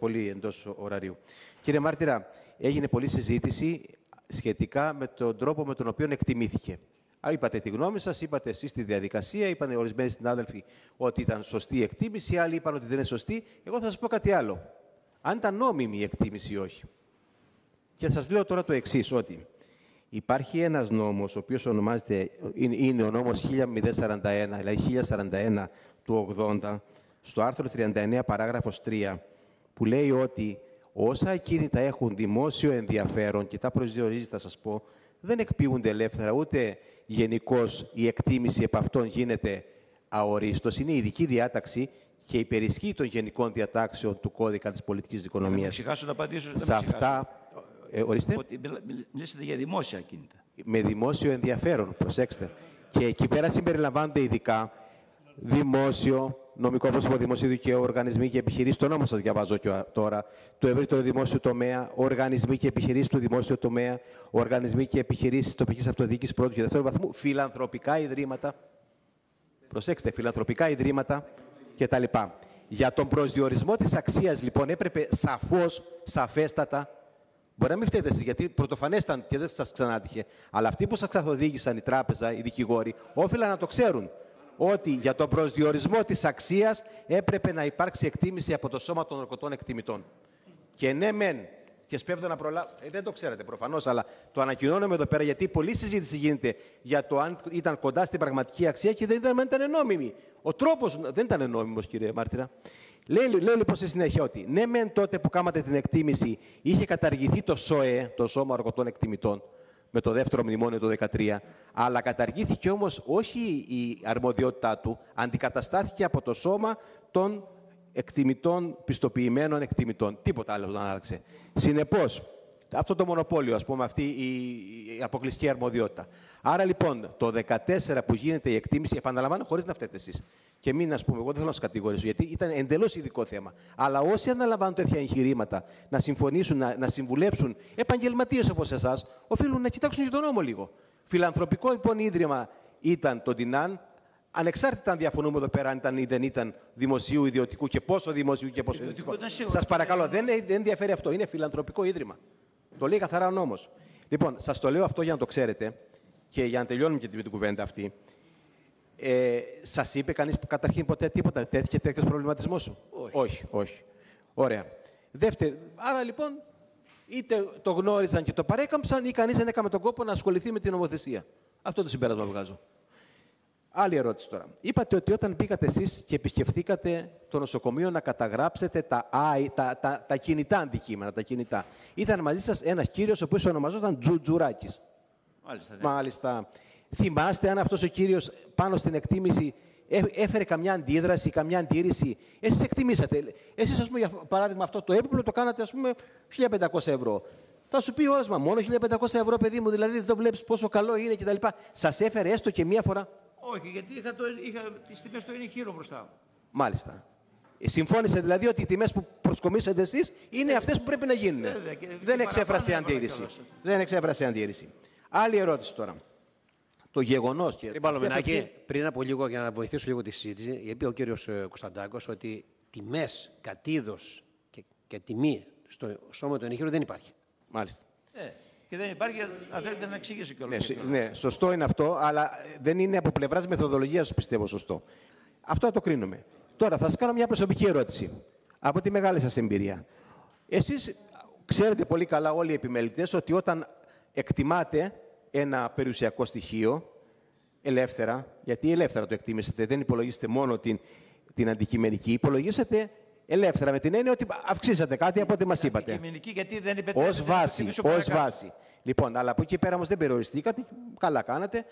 πολύ εντός ωραρίου. Κύριε Μάρτυρα, έγινε πολλή συζήτηση σχετικά με τον τρόπο με τον οποίο εκτιμήθηκε. Α, είπατε τη γνώμη σας, είπατε εσείς τη διαδικασία, είπαν ορισμένοι συνάδελφοι ότι ήταν σωστή η εκτίμηση, άλλοι είπαν ότι δεν είναι σωστή. Εγώ θα σας πω κάτι άλλο. Αν ήταν νόμιμη η εκτίμηση ή όχι. Και σας λέω τώρα το εξής, ότι υπάρχει ένας νόμος, ο οποίος ονομάζεται, είναι, είναι ο νόμος 1041, δηλαδή 1041 του 80, στο άρθρο 39 παράγραφος 3, που λέει ότι όσα ακίνητα έχουν δημόσιο ενδιαφέρον, και τα προσδιορίζει θα σας πω, δεν εκποιούνται ελεύθερα, ούτε γενικώς η εκτίμηση επ' αυτών γίνεται αορίστος. Είναι ειδική διάταξη και υπερισχύει των γενικών διατάξεων του κώδικα της πολιτικής δικονομίας. Να να απαντήσω. Σε αυτά, ε, ορίστε. Ότι μιλήσατε για δημόσια ακίνητα. Με δημόσιο ενδιαφέρον, προσέξτε. Και εκεί πέρα συμπεριλαμβάνονται ειδικά δημόσιο, νομικό πρόσωπο δημοσίου δικαίου, οργανισμοί και επιχειρήσεις. Το νόμο σας διαβάζω τώρα. Το ευρύτερο δημόσιο τομέα, οργανισμοί και επιχειρήσεις του δημόσιου τομέα, οργανισμοί και επιχειρήσεις τοπικής αυτοδιοίκησης πρώτου και δεύτερου βαθμού, φιλανθρωπικά ιδρύματα. Προσέξτε, φιλανθρωπικά ιδρύματα κτλ. Για τον προσδιορισμό της αξίας, λοιπόν, έπρεπε σαφώς, σαφέστατα, Μπορεί να μην φταίτε εσείς, γιατί πρωτοφανέ ήταν και δεν σας ξανάτυχε. Αλλά αυτοί που σας καθοδήγησαν, η τράπεζα, οι δικηγόροι, όφυλαν να το ξέρουν ότι για τον προσδιορισμό της αξίας έπρεπε να υπάρξει εκτίμηση από το Σώμα των Ορκωτών Εκτιμητών. Και ναι, μεν, και σπέβδω να προλάβω. Ε, δεν το ξέρετε προφανώς, αλλά το ανακοινώνουμε εδώ πέρα γιατί πολλή συζήτηση γίνεται για το αν ήταν κοντά στην πραγματική αξία και δεν ήταν, ήταν νόμιμη. Ο τρόπο δεν ήταν νόμιμος, κύριε Μάρτυρα. Λέω, λέω λοιπόν στη συνέχεια ότι ναι, μεν τότε που κάματε την εκτίμηση είχε καταργηθεί το ΣΟΕ, το Σώμα Ορκωτών Εκτιμητών, με το δεύτερο μνημόνιο το 2013, αλλά καταργήθηκε όμως όχι η αρμοδιότητά του, αντικαταστάθηκε από το σώμα των εκτιμητών, πιστοποιημένων εκτιμητών. Τίποτα άλλο δεν άλλαξε. Συνεπώς, αυτό το μονοπόλιο, ας πούμε, αυτή η αποκλειστική αρμοδιότητα. Άρα λοιπόν, το 2014 που γίνεται η εκτίμηση, επαναλαμβάνω χωρίς να φταίτε εσείς. Και μην, ας πούμε, εγώ δεν θέλω να σας κατηγορήσω, γιατί ήταν εντελώς ειδικό θέμα. Αλλά όσοι αναλαμβάνουν τέτοια εγχειρήματα, να συμφωνήσουν, να, να συμβουλεύσουν επαγγελματίες όπως εσάς, οφείλουν να κοιτάξουν και τον νόμο λίγο. Φιλανθρωπικό λοιπόν ίδρυμα ήταν το ΤΙΝΑΝ, ανεξάρτητα αν διαφωνούμε εδώ πέρα αν ήταν ή δεν ήταν δημοσίου, ιδιωτικού και πόσο δημοσίου και πόσο ιδιωτικού. Σας παρακαλώ, δεν, δεν ενδιαφέρει αυτό. Είναι φιλανθρωπικό ίδρυμα. Το λέει καθαρά ο νόμος. Λοιπόν, σας το λέω αυτό για να το ξέρετε και για να τελειώνουμε και την κουβέντα αυτή. Ε, Σας είπε κανείς καταρχήν ποτέ τίποτα, τέτοιο τέτοιος προβληματισμός σου; Όχι. όχι. όχι. Ωραία. Δεύτερη, άρα λοιπόν, είτε το γνώριζαν και το παρέκαμψαν, ή κανείς δεν έκαμε τον κόπο να ασχοληθεί με την νομοθεσία. Αυτό το συμπέρασμα βγάζω. Άλλη ερώτηση τώρα. Είπατε ότι όταν πήγατε εσείς και επισκεφθήκατε το νοσοκομείο να καταγράψετε τα, τα, τα, τα κινητά αντικείμενα, τα κινητά. Ήταν μαζί σας ένας κύριος ο οποίος ονομαζόταν Τζουτζουράκης. Μάλιστα. Ναι. Μάλιστα. Θυμάστε αν αυτός ο κύριος πάνω στην εκτίμηση έφερε καμιά αντίδραση, καμιά αντίρρηση; Εσείς εκτιμήσατε. Εσείς, ας πούμε, για παράδειγμα, αυτό το έπιπλο το κάνατε, ας πούμε, 1.500 ευρώ. Θα σου πει ο μα, μόνο 1.500 ευρώ, παιδί μου, δηλαδή δεν το βλέπεις πόσο καλό είναι κτλ. Σας έφερε έστω και μία φορά. Όχι, γιατί είχα, το, είχα τις τιμές του ενηχείρου μπροστά μου. Μάλιστα. Ε, συμφώνησε δηλαδή ότι οι τιμές που προσκομίσατε εσείς είναι αυτές που πρέπει να γίνουν. δεν εξέφρασε αντίρρηση. Δεν εξέφρασε αντίρρηση. Άλλη ερώτηση τώρα το γεγονός. Κύριε Παλωμενάκη, πριν από λίγο, για να βοηθήσω λίγο τη συζήτηση, είπε ο κύριος ε, Κωνσταντάκος ότι τιμές κατήδο και, και τιμή στο σώμα του ενηχείρου δεν υπάρχει. Μάλιστα. Ε, και δεν υπάρχει, αν θέλετε να εξηγήσω κιόλας. Ναι, ναι, σωστό είναι αυτό, αλλά δεν είναι από πλευράς μεθοδολογίας, πιστεύω σωστό. Αυτό θα το κρίνουμε. Τώρα, θα σας κάνω μια προσωπική ερώτηση από τη μεγάλη σας εμπειρία. Εσείς ξέρετε πολύ καλά όλοι οι επιμελητές ότι όταν εκτιμάτε ένα περιουσιακό στοιχείο, ελεύθερα, γιατί ελεύθερα το εκτίμησετε, δεν υπολογίσετε μόνο την, την αντικειμενική, υπολογίσατε ελεύθερα, με την έννοια ότι αυξήσατε κάτι από ό,τι μας είπατε. Αντικειμενική, γιατί δεν είπε Ως βάση, ως βάση. Λοιπόν, αλλά από εκεί πέρα όμως δεν περιοριστήκατε, καλά κάνατε,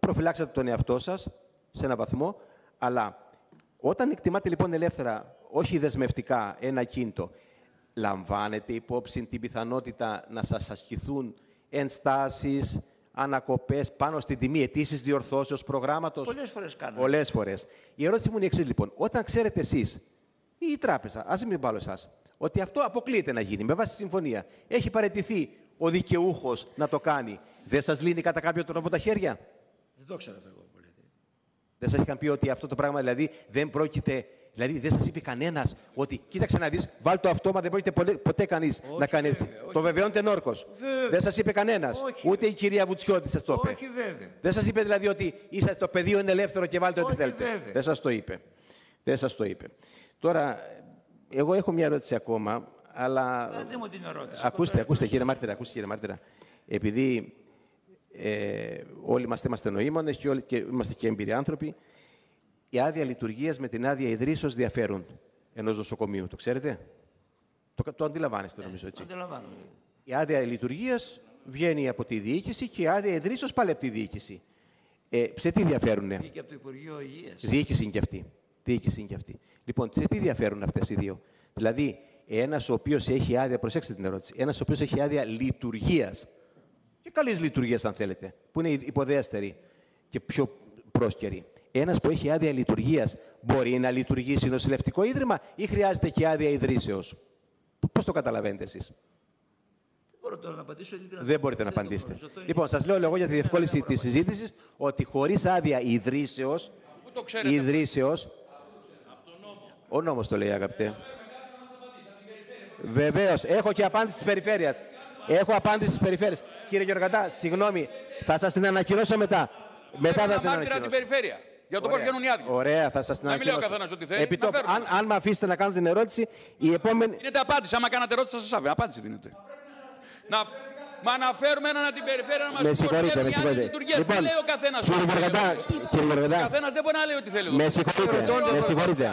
προφυλάξατε τον εαυτό σας σε έναν βαθμό, αλλά όταν εκτιμάτε λοιπόν ελεύθερα, όχι δεσμευτικά, ένα κίνητο, λαμβάνετε υπόψη την πιθανότητα να σας ασκηθούν ενστάσεις, ανακοπές πάνω στην τιμή αιτήσεις διορθώσεως προγράμματος; Πολλές φορές κάνουμε. Πολλές φορές. Η ερώτηση μου είναι η εξής λοιπόν. Όταν ξέρετε εσείς ή η τράπεζα, ας μην πάω εσάς, ότι αυτό αποκλείεται να γίνει με βάση τη συμφωνία. Έχει παραιτηθεί ο δικαιούχος να το κάνει. Δεν σας λύνει κατά κάποιο τρόπο τα χέρια; Δεν το ξέρω αυτό εγώ πολύ. Δεν σας είχαν πει ότι αυτό το πράγμα δηλαδή δεν πρόκειται Δηλαδή δεν σας είπε κανένας ότι κοίταξε να δεις, βάλ το αυτόμα, δεν πρόκειται ποτέ, ποτέ κανείς να κάνει έτσι. βέβαια, όχι. Το βεβαιώνεται Νόρκο. Βέβαια. Δεν σας είπε κανένας. Όχι. Ούτε η κυρία Βουτσιώτη σας το είπε. Όχι βέβαια. Δεν σας είπε δηλαδή ότι είσαστε το πεδίο είναι ελεύθερο και βάλτε ό,τι Όχι, θέλετε. βέβαια. Δεν σας το είπε. Δεν σας το είπε. Τώρα, εγώ έχω μια ερώτηση ακόμα, αλλά. Κάντε μου την ερώτηση. Ακούστε, ακούστε κύριε Μάρτυρα, ακούστε κύριε Μάρτυρα. Επειδή ε, όλοι είμαστε, είμαστε νοήμονες και, όλοι, και είμαστε και έμπειροι άνθρωποι, η άδεια λειτουργίας με την άδεια ιδρύσεως διαφέρουν ενός νοσοκομείου. Το ξέρετε; Το, το αντιλαμβάνεστε νομίζω έτσι. Αντιλαμβάνομαι. Η άδεια λειτουργίας βγαίνει από τη διοίκηση και η άδεια ιδρύσεως πάλι από τη διοίκηση. Ε, σε τι διαφέρουνε; Βγήκε από το Υπουργείο Υγείας. Διοίκηση είναι και αυτή. Διοίκηση είναι και αυτή. Λοιπόν, σε τι διαφέρουν αυτές οι δύο; Δηλαδή, ένας ο οποίος έχει άδεια, προσέξτε την ερώτηση, ένας ο οποίος έχει άδεια λειτουργίας και καλής λειτουργίας, αν θέλετε, που είναι υποδέστερη και πιο πρόσκαιρη. Ένας που έχει άδεια λειτουργίας μπορεί να λειτουργήσει νοσηλευτικό ίδρυμα ή χρειάζεται και άδεια ιδρύσεως; Πώς το καταλαβαίνετε εσείς; Δεν μπορώ τώρα να απαντήσω. ειλικρινά. Δεν μπορείτε να το απαντήσετε. γνωρίζω. Αυτό είναι- Λοιπόν, σας λέω εγώ για τη διευκόλυνση της συζήτησης ότι χωρίς άδεια ιδρύσεως. Πού το ξέρετε. Ιδρύσεω. Ο νόμος το λέει, αγαπητέ. Βεβαίως. Έχω και απάντηση της περιφέρειας. Έχω απάντηση της περιφέρειας. Κύριε Γεωργαντά, συγγνώμη, θα σας την ανακοινώσω μετά. Μετά Φέρω θα ένα την μάρτυρα την ανακοινώσω. περιφέρεια. Για το πώ Ωραία. βγαίνουν οι άδειε. Ωραία, θα σας την Να μην λέει ο ανακοινώσω. καθένας ό,τι θέλει. Επιτόπου, Να φέρουμε. αν, αν με αφήσετε να κάνω την ερώτηση, η επόμενη. Δίνετε απάντηση. Άμα κάνατε ερώτηση, θα σας άφηνα. Απάντηση δίνετε. Να... Μα να φέρουμε έναν από την περιφέρεια να μας Με συγχωρείτε, με συγχωρείτε. λειτουργία. Λοιπόν, τι λέει ο καθένας. κύριε Γεωργαντά, κύριε Ο Γεωργαντά, καθένας δεν μπορεί να λέει ό,τι θέλει. εδώ. με συγχωρείτε.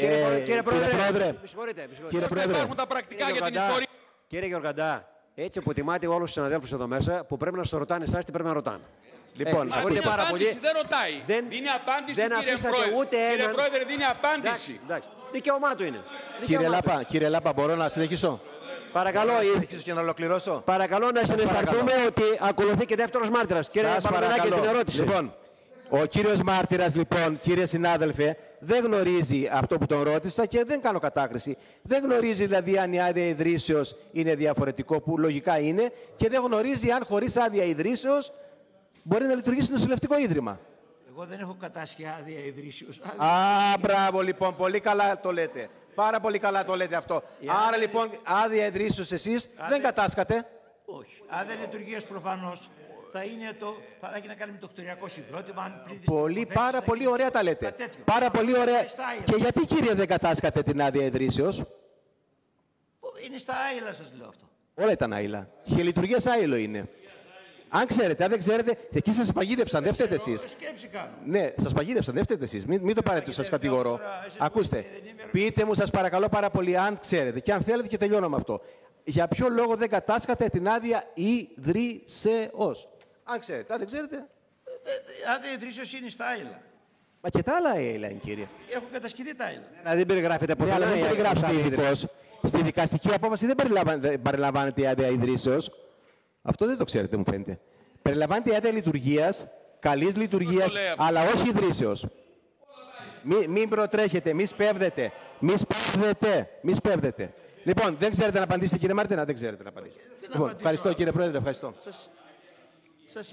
Με συγχωρείτε. Κύριε, Ε, κύριε Πρόεδρε, Πρόεδρε, με συγχωρείτε, με συγχωρείτε. κύριε Αυτά Πρόεδρε, Υπάρχουν τα πρακτικά Κύριε για την Γεωργαντά, ιστορία. Κύριε Γεωργαντά, έτσι αποτιμάτε όλους τους συναδέλφους εδώ μέσα που πρέπει να σα ρωτάνε εσάς τι πρέπει να ρωτάνε. Λοιπόν, Ε, Μα συγχωρείτε δίνει πάρα απάντηση, πολύ. δεν ρωτάει. Δεν- δίνει απάντηση, δεν κύριε αφήσατε Πρόεδρε. ούτε Κύριε έναν- Πρόεδρε, δίνει Εντάξει, απάντηση. εντάξει. Δικαίωμά του είναι. Κύριε Δικαίωμά του. Λάπα, κύριε Λάπα, μπορώ να συνεχίσω; Παρακαλώ, Να η- συνεχίσω και να ολοκληρώσω. παρακαλώ να συναισθανθούμε ότι ακολουθεί και δεύτερος μάρτυρας. Κύριε Σας Παπαδάκη, παρακαλώ. την ερώτηση. Λοιπόν, ο κύριος Μάρτυρας, λοιπόν, κύριε συνάδελφε, δεν γνωρίζει αυτό που τον ρώτησα και δεν κάνω κατάκριση. Δεν γνωρίζει δηλαδή αν η άδεια ιδρύσεως είναι διαφορετικό, που λογικά είναι, και δεν γνωρίζει αν χωρίς άδεια ιδρύσεως μπορεί να λειτουργήσει νοσηλευτικό ίδρυμα. Εγώ δεν έχω κατάσχει άδεια ιδρύσεως. Α, μπράβο λοιπόν, πολύ καλά το λέτε. Πάρα πολύ καλά το λέτε αυτό. Άρα λοιπόν, άδεια ιδρύσεως εσείς δεν κατάσκατε. Όχι. Άδεια λειτουργίας προφανώς θα, είναι το, θα έχει να κάνει με το κτηριακό συγκρότημα. αν πλήρει τις Πολύ, προϋποθέσεις, πάρα θα πολύ έχει ωραία τα λέτε. κάτι τέτοιο. Πάρα πολύ ωραία. Στα άειλα. Και γιατί κύριε δεν κατάσκατε την άδεια ιδρύσεως; Είναι στα άειλα σας λέω αυτό. Όλα ήταν άειλα. Και λειτουργία άειλο είναι. Αν ξέρετε, αν δεν ξέρετε, εκεί σας παγίδευσαν, δεν φταίτε εσείς. Σκέψη κάνω. Ναι, σας παγίδευσαν, δεν φταίτε εσείς. Μην, μην το πάρετε, σας Παγίδευτε κατηγορώ. τώρα, εσείς που Ακούστε, είστε, δεν είμαι πείτε μου, σας παρακαλώ πάρα πολύ, αν ξέρετε και αν θέλετε και τελειώνω με αυτό. Για ποιο λόγο δεν κατάσκατε την άδεια ιδρύσεως; Αν ξέρετε, αν δεν ξέρετε. Ε, ε, Άδεια ιδρύσεω είναι στα άειλα. Μα και τα άλλα άειλα είναι, κύριε. Έχουν κατασκευή τα άειλα. Να δεν περιγράφεται Ναι, αλλά δεν η- περιγράφεται η- ειδικώ. Στη δικαστική απόφαση δεν περιλαμβάνεται, δεν περιλαμβάνεται η άδεια ιδρύσεως. Αυτό δεν το ξέρετε, μου φαίνεται. Περιλαμβάνεται η άδεια λειτουργίας, καλής λειτουργίας, το λέει αυτό; αλλά όχι ιδρύσεως. Μην, μην προτρέχετε, μη σπέβδετε. Μη σπέβδετε. Μη σπέβδετε. Λοιπόν, δεν ξέρετε να απαντήσετε, κύριε Μάρτινα, δεν ξέρετε να απαντήσετε. Λοιπόν, απαντήσω. ευχαριστώ, κύριε Πρόεδρε, ευχαριστώ. Σας